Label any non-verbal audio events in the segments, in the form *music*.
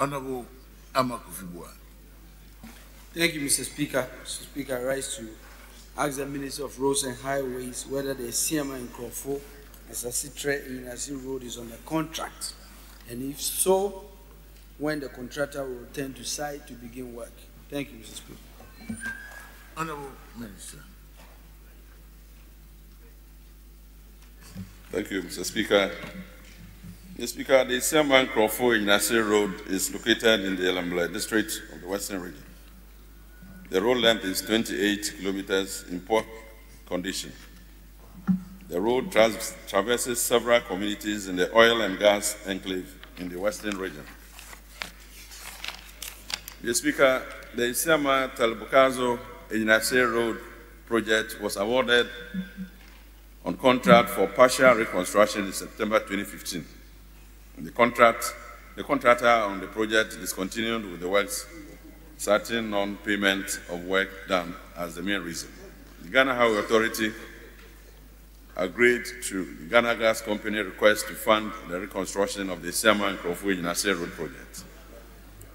Honorable Armah-Kofi Buah. Thank you, Mr. Speaker. Mr. Speaker, I rise to ask the Minister of Roads and Highways whether the CMA in Crawford and Sasitre in Nasi Road is on the contract. And if so, when the contractor will return to site to begin work. Thank you, Mr. Speaker. Honorable Minister. Thank you, Mr. Speaker. Mr. Speaker, the Esiama-Nkroful-Aiyinasi Road is located in the Ellembelle district of the Western region. The road length is 28 kilometers in poor condition. The road tra traverses several communities in the oil and gas enclave in the Western region. Mr. Speaker, the Esiama Talbukazo Road project was awarded on contract for partial reconstruction in September 2015. The contract, the contractor on the project discontinued with the works, citing non-payment of work done as the main reason. The Ghana Highway Authority agreed to the Ghana Gas Company request to fund the reconstruction of the Esiama-Nkroful-Aiyinasi Road project,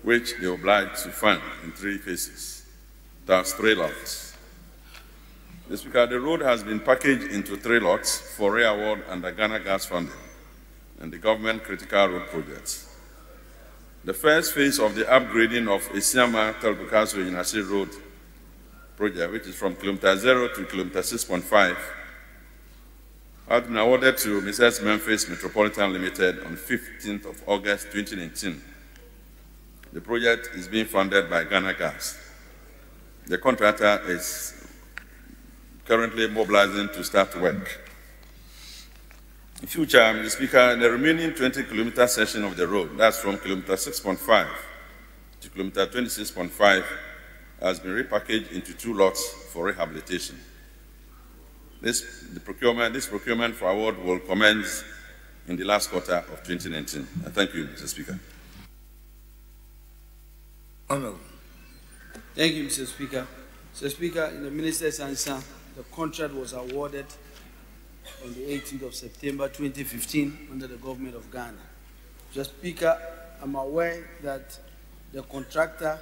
which they obliged to fund in three phases. That's three lots. Mr. Speaker, the road has been packaged into three lots for re-award under Ghana Gas funding and the government critical road projects. The first phase of the upgrading of Esiama Talbukaso Aiyinasi Road project, which is from kilometer 0 to kilometer 6.5, has been awarded to Mrs. Memphis Metropolitan Limited on 15th of August 2019. The project is being funded by Ghana Gas. The contractor is currently mobilizing to start work. In future, Mr. Speaker, the remaining 20 kilometer section of the road, that's from kilometer 6.5 to kilometer 26.5, has been repackaged into two lots for rehabilitation. This, the procurement, this procurement for award will commence in the last quarter of 2019. Thank you, Mr. Speaker. Honorable. Thank you, Mr. Speaker. Mr. Speaker, in the minister's answer, the contract was awarded on the 18th of September 2015 under the government of Ghana. Mr. Speaker, I'm aware that the contractor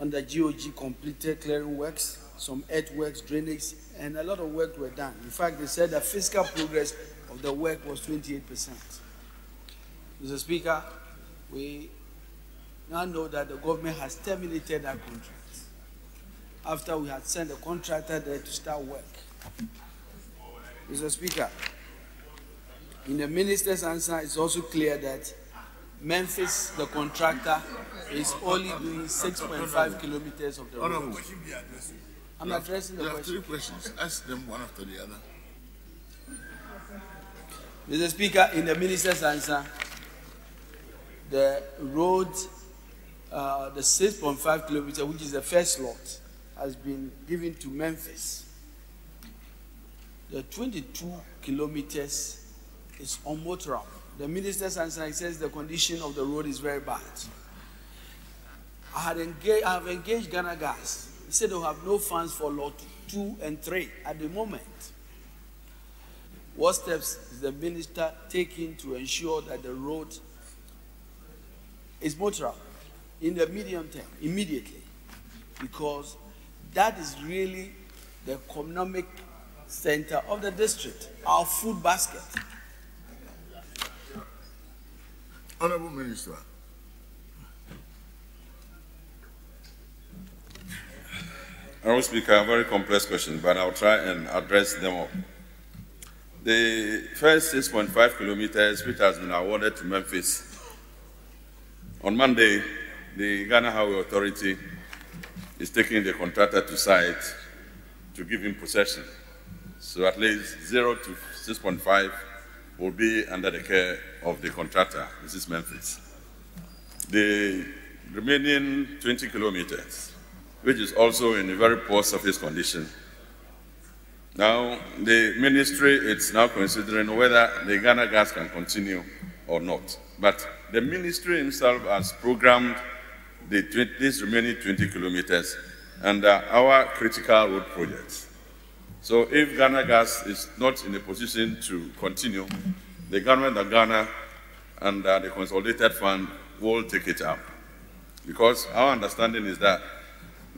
under GOG completed clearing works, some earthworks, drainage, and a lot of work were done. In fact, they said the fiscal progress of the work was 28%. Mr. Speaker, we now know that the government has terminated that contract after we had sent the contractor there to start work. Mr. Speaker, in the minister's answer, it's also clear that Memphis, the contractor, is only doing 6.5 kilometers of the road. I'm addressing the question. You have three questions. Ask them one after the other. Mr. Speaker, in the minister's answer, the road, uh, the 6.5 kilometer, which is the first lot, has been given to Memphis. The 22 kilometers is unmotorable. The minister's answer says the condition of the road is very bad. I had engaged, I have engaged Ghana Gas. He said they have no funds for lot two and three at the moment. What steps is the minister taking to ensure that the road is motorable in the medium term, immediately? Because that is really the economic center of the district, our food basket. Honorable Minister. Honorable Speaker, very complex question, but I'll try and address them all. The first 6.5 kilometers, which has been awarded to Memphis, on Monday, the Ghana Highway Authority is taking the contractor to site to give him possession. So at least 0 to 6.5 will be under the care of the contractor, is Memphis. The remaining 20 kilometers, which is also in a very poor surface condition. Now, the ministry is now considering whether the Ghana gas can continue or not. But the ministry himself has programmed the 20, these remaining 20 kilometers under our critical road projects. So if Ghana gas is not in a position to continue, the government of Ghana and uh, the consolidated fund will take it up. Because our understanding is that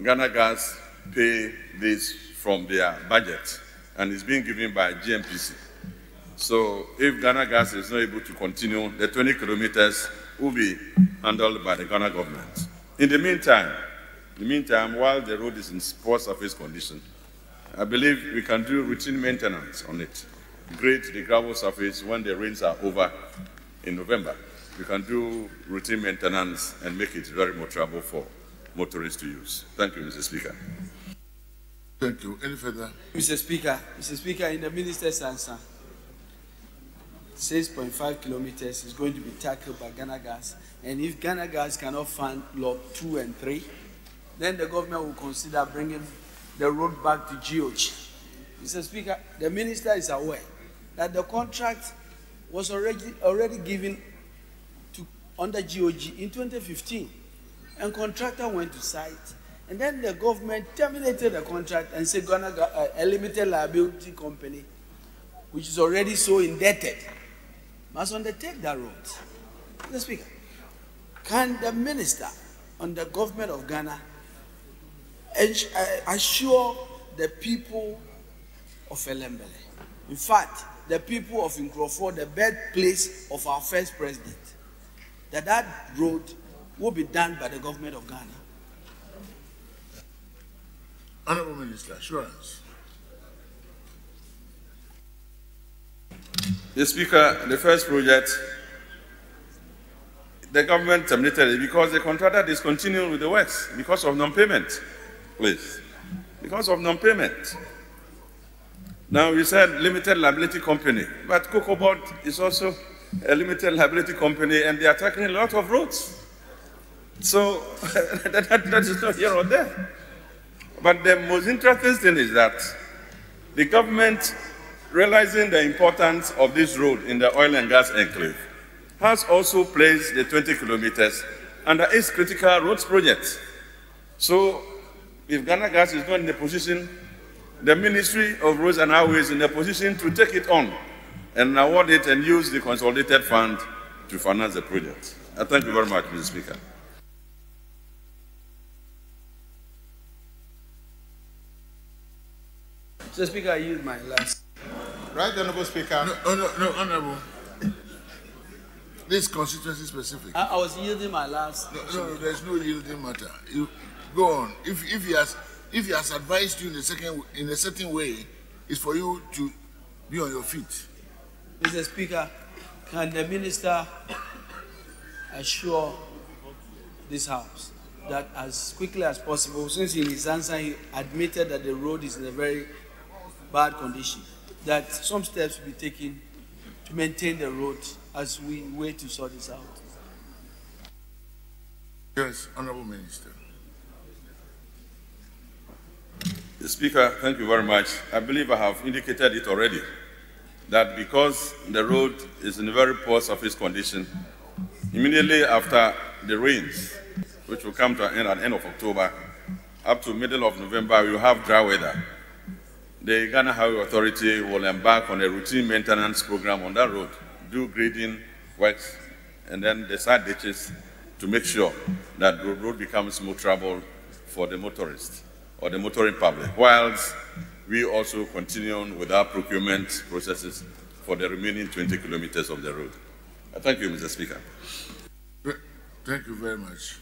Ghana Gas pay this from their budget and it's being given by GNPC. So if Ghana Gas is not able to continue, the 20 kilometers will be handled by the Ghana government. In the meantime, in the meantime, while the road is in poor surface condition, I believe we can do routine maintenance on it. Grade the gravel surface when the rains are over in November. We can do routine maintenance and make it very motorable for motorists to use. Thank you, Mr. Speaker. Thank you. Any further? Mr. Speaker, Mr. Speaker, in the minister's answer, 6.5 kilometers is going to be tackled by Ghana Gas. And if Ghana Gas cannot fund lot two and three, then the government will consider bringing the road back to GOG. Mr. Speaker, the minister is aware that the contract was already, already given to, under GOG in 2015. And contractor went to site. And then the government terminated the contract and said Ghana, uh, a limited liability company, which is already so indebted, must undertake that road. Mr. Speaker, can the minister on the government of Ghana assure the people of Ellembelle, in fact, the people of Nkroful, the birthplace of our first president, that that road will be done by the government of Ghana? Honorable Minister, assurance. The Speaker, the first project, the government terminated it because the contractor discontinued with the works because of non-payment. Please. Because of non-payment. Now, you said limited liability company, but COCOBOD is also a limited liability company and they are tackling a lot of roads. So *laughs* that, that- that is not here or there. But the most interesting thing is that the government, realizing the importance of this road in the oil and gas enclave, has also placed the 20 kilometers under its critical roads project. So, if Ghana Gas is not in a position, the Ministry of Roads and Highways is in a position to take it on and award it and use the consolidated fund to finance the project. I thank you very much, Mr. Speaker. Mr. Speaker, I use my last. Right, Honorable Speaker. No, no, no, Honorable. This constituency specific. I, I was yielding my last. No, no, there's no yielding matter. You go on. If if he has if he has advised you in a second in a certain way, it's for you to be on your feet. Mr. Speaker, can the minister assure this House that as quickly as possible, since in his answer he admitted that the road is in a very bad condition, that some steps will be taken to maintain the road as we wait to sort this out? Yes, Honorable Minister. The Speaker, thank you very much. I believe I have indicated it already that because the road is in a very poor surface condition, immediately after the rains, which will come to an end at the end of October, up to middle of November, we will have dry weather. The Ghana Highway Authority will embark on a routine maintenance program on that road, do grading works, and then the side ditches to make sure that the road becomes more travel for the motorists or the motoring public, whilst we also continue on with our procurement processes for the remaining 20 kilometers of the road. Thank you, Mr. Speaker. Thank you very much.